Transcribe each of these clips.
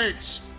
States.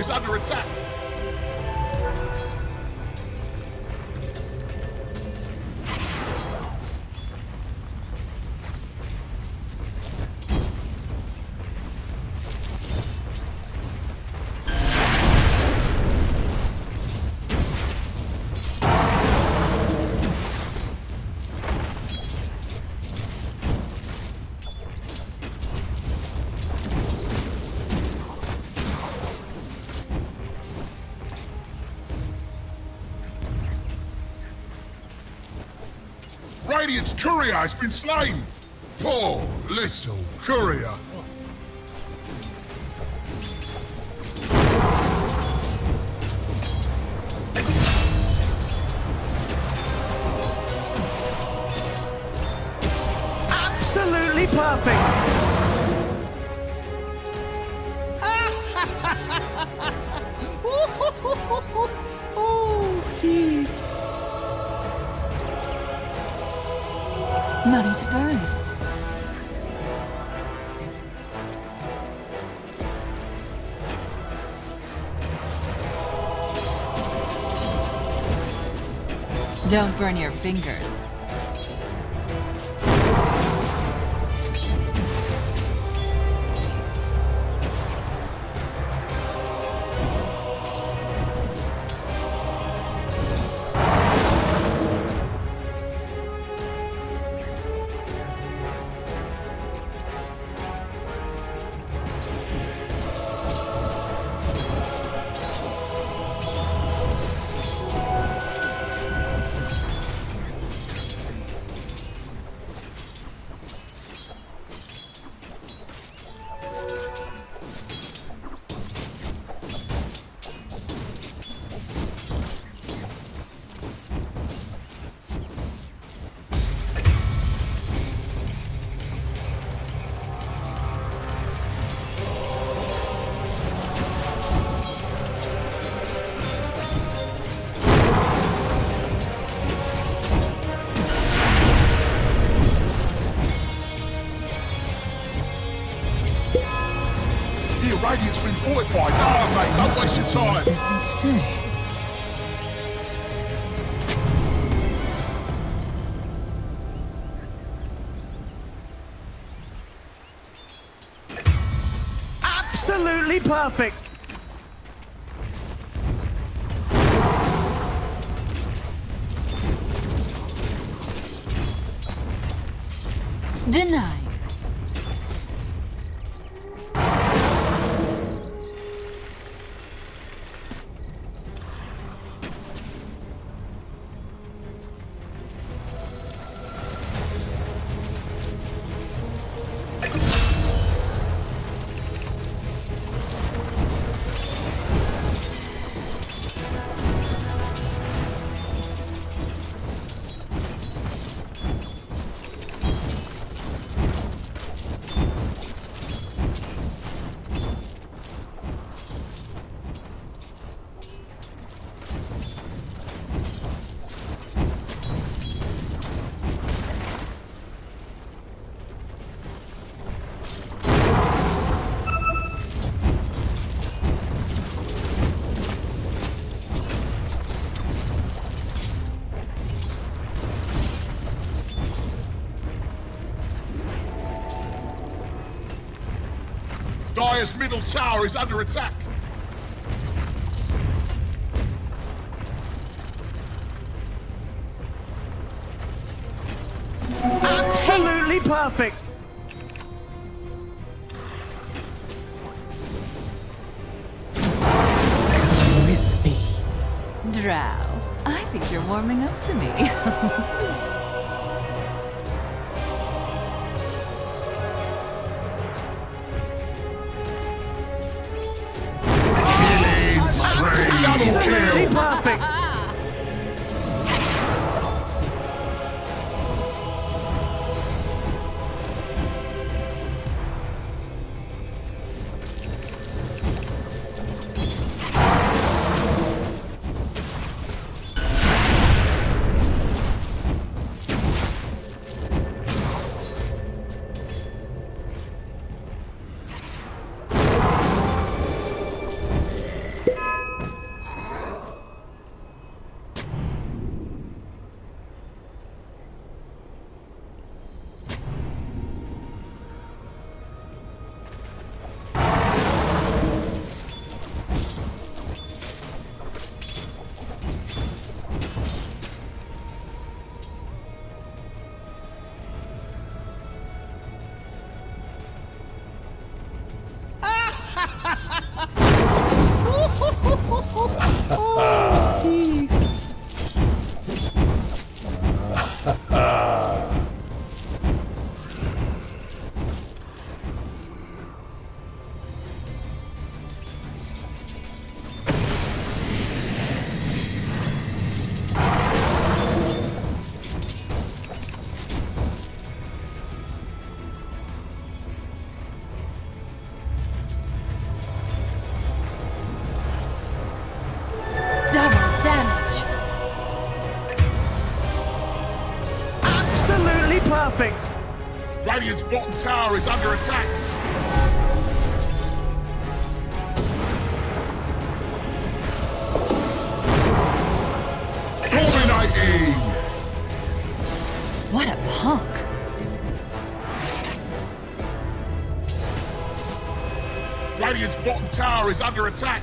is under attack. It's Courier has been slain! Poor little Courier! Don't burn your fingers. stay. Dire's middle tower is under attack. Absolutely perfect. With me. Drow. I think you're warming up to me. tower is under attack. Dominating. What a punk. Radiant's bottom tower is under attack.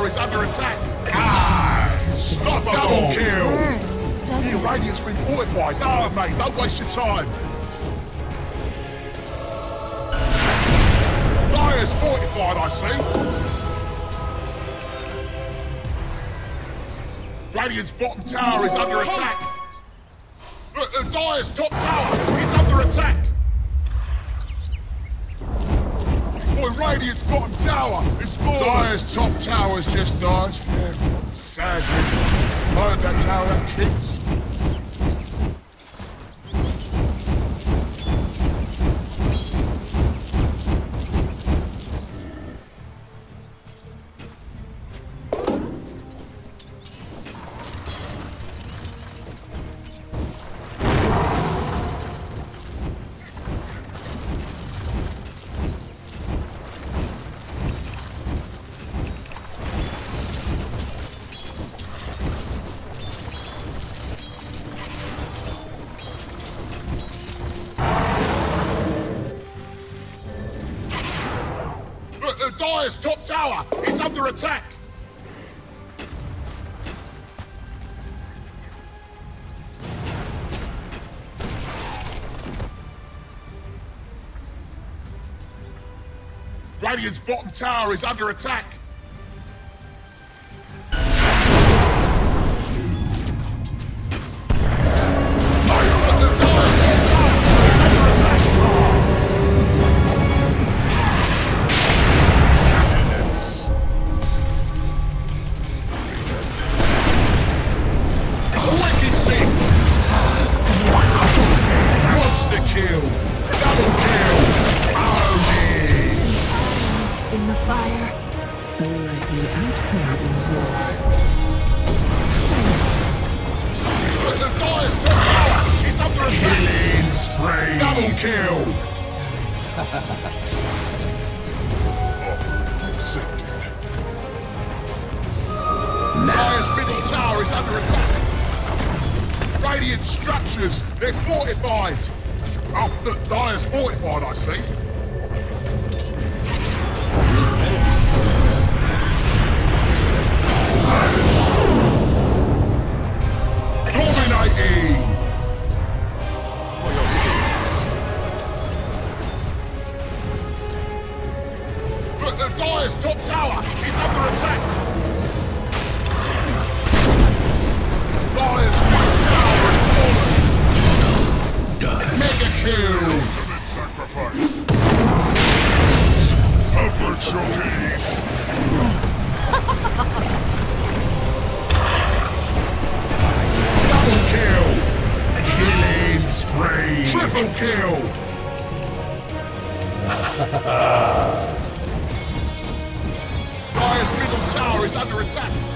Tower is under attack. Ah! Stop a double kill! Here, it? Radiant's been fortified. No, mate, don't waste your time. Dire's fortified, I see. Radiant's bottom tower is under attack. Look, the Dire's top tower is under attack. Boy, Radiant's bottom tower is falling. Dire's top tower's just died. Yeah, sadly. Heard that tower that kids. Dire's top tower is under attack. Radiant's bottom tower is under attack. Dire's top tower is under attack! Dire's top tower is fallen! Mega kill! Ultimate sacrifice! Double kill! Killing spree! Triple kill! Dire's middle tower is under attack!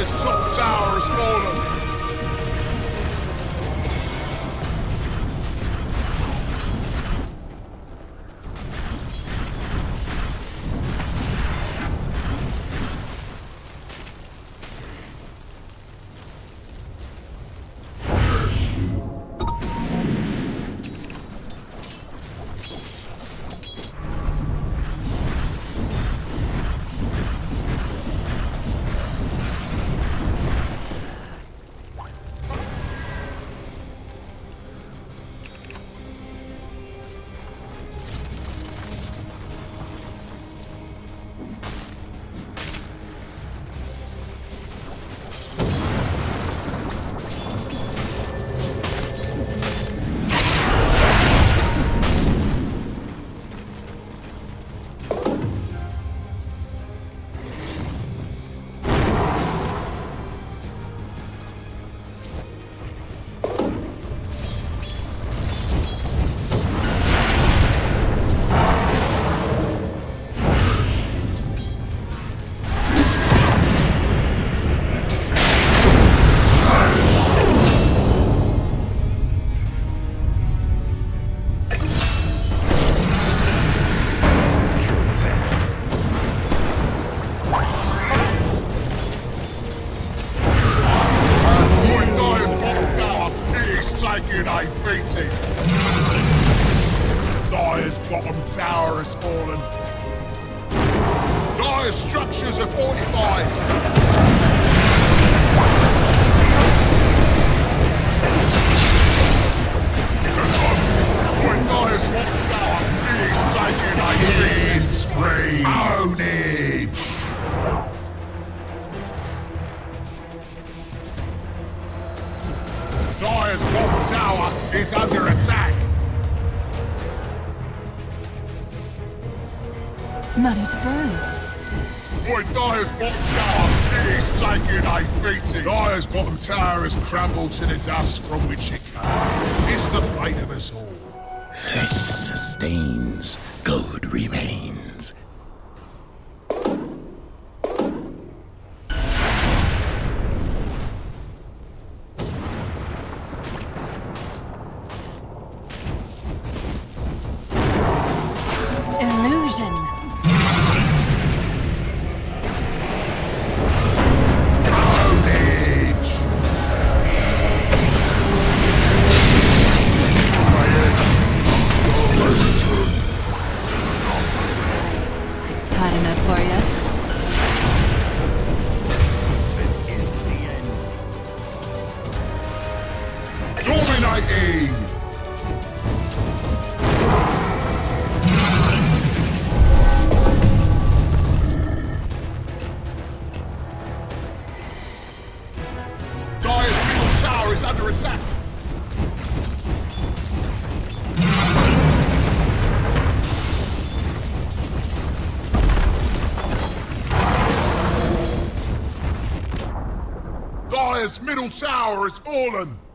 his top tower has fallen. A. Spree. Ownage. Bottom tower is under attack. Money to burn. When Dire's bottom tower is taking a beating. Dire's bottom tower has crumbled to the dust from which it came. It's the fate of us all. This sustains, gold remains. Tower has fallen.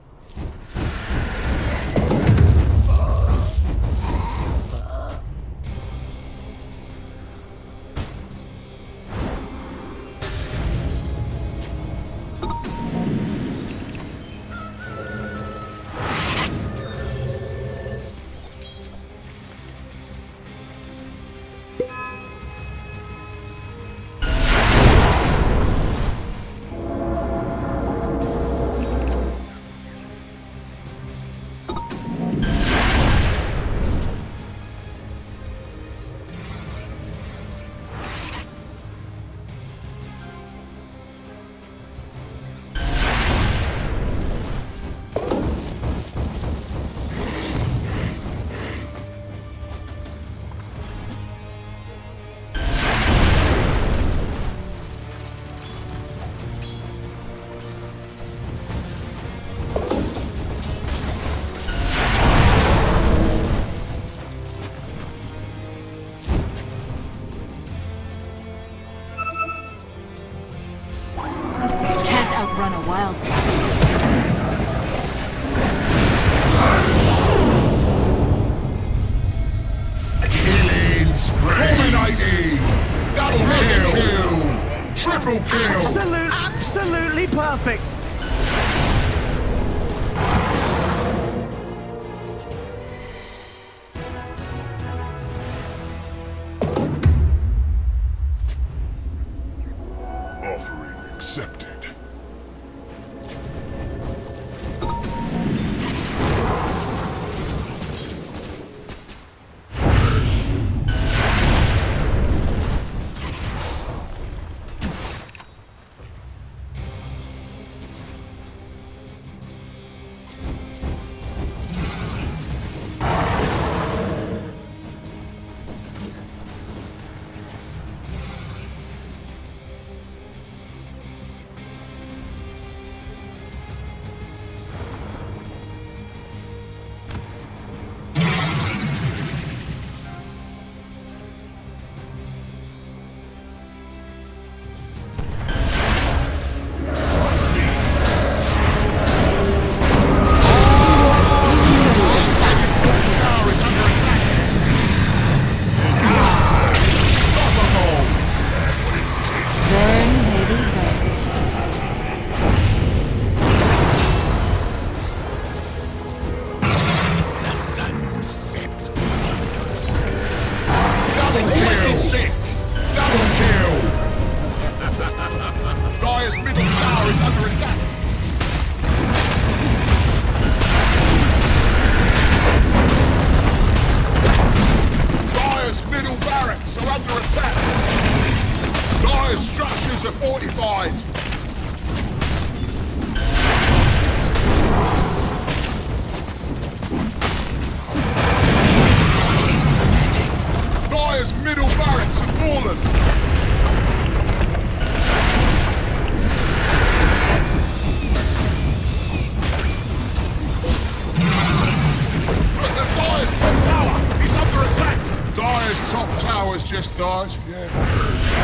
run a wildfire. Dire's middle tower is under attack. Dire's middle barracks are under attack. Dire's structures are fortified. Dire's middle barracks have fallen. just dodge. Yeah.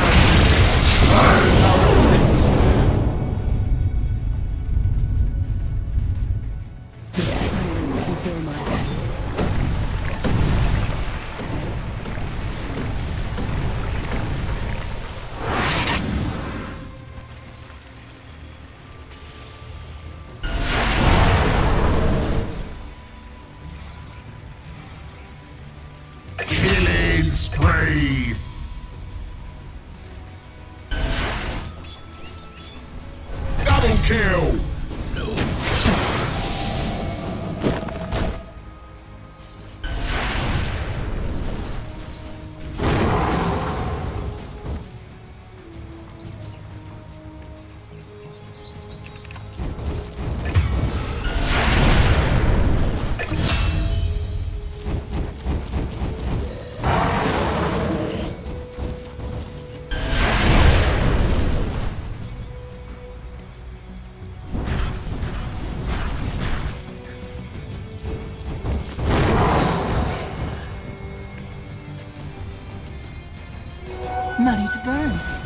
to burn.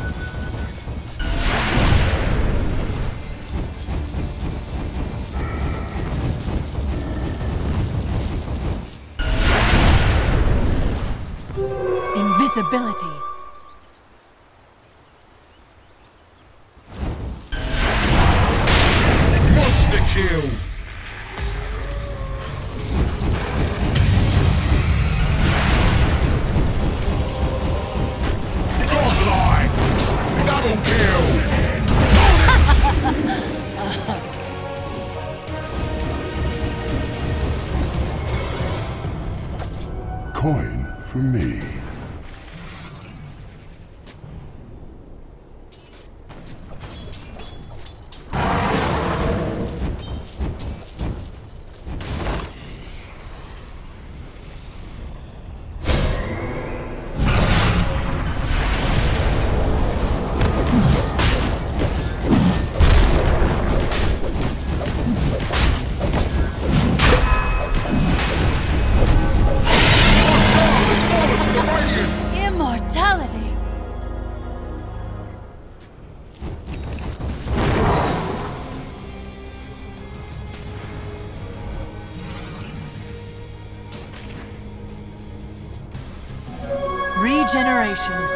是